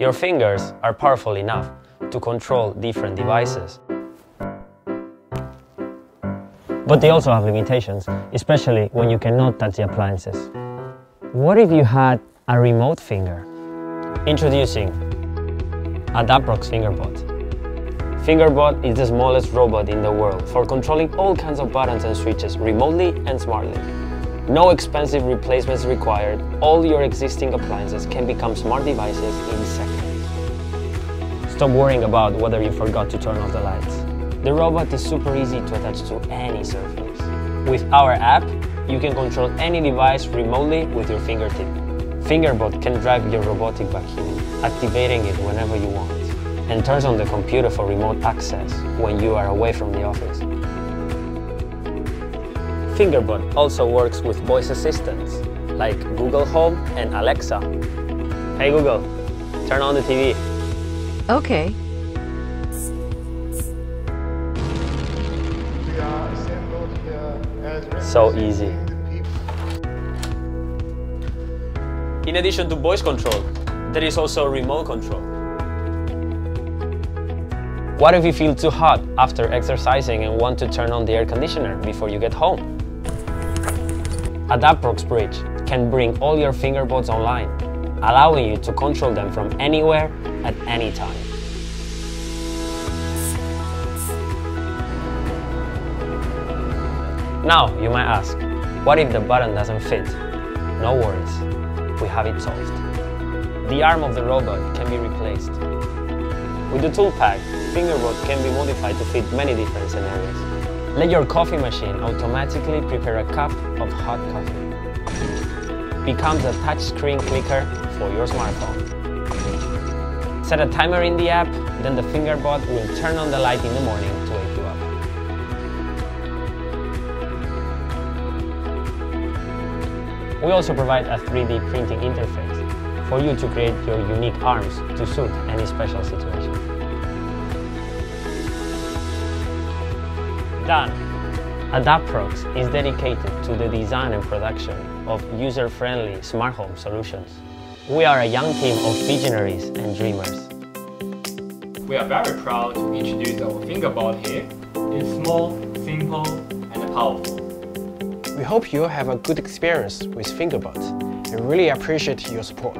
Your fingers are powerful enough to control different devices. But they also have limitations, especially when you cannot touch the appliances. What if you had a remote finger? Introducing Adapprox Fingerbot. Fingerbot is the smallest robot in the world for controlling all kinds of buttons and switches remotely and smartly. No expensive replacements required, all your existing appliances can become smart devices in seconds. Stop worrying about whether you forgot to turn off the lights. The robot is super easy to attach to any surface. With our app, you can control any device remotely with your fingertip. Fingerbot can drive your robotic vacuum, activating it whenever you want and turns on the computer for remote access when you are away from the office. Fingerbot also works with voice assistants like Google Home and Alexa. Hey Google, turn on the TV. Okay. So easy. In addition to voice control, there is also remote control. What if you feel too hot after exercising and want to turn on the air conditioner before you get home? Adapprox Bridge can bring all your fingerbots online, allowing you to control them from anywhere at any time. Now, you might ask, what if the button doesn't fit? No worries, we have it solved. The arm of the robot can be replaced. With the tool pack, Fingerbot can be modified to fit many different scenarios. Let your coffee machine automatically prepare a cup of hot coffee. Becomes a touchscreen clicker for your smartphone. Set a timer in the app, then the Fingerbot will turn on the light in the morning to wake you up. We also provide a 3D printing interface for you to create your unique arms to suit any special situation. Done. Adapprox is dedicated to the design and production of user-friendly smart home solutions. We are a young team of visionaries and dreamers. We are very proud to introduce our Fingerbot here. It's small, simple, and powerful. We hope you have a good experience with Fingerbot and really appreciate your support.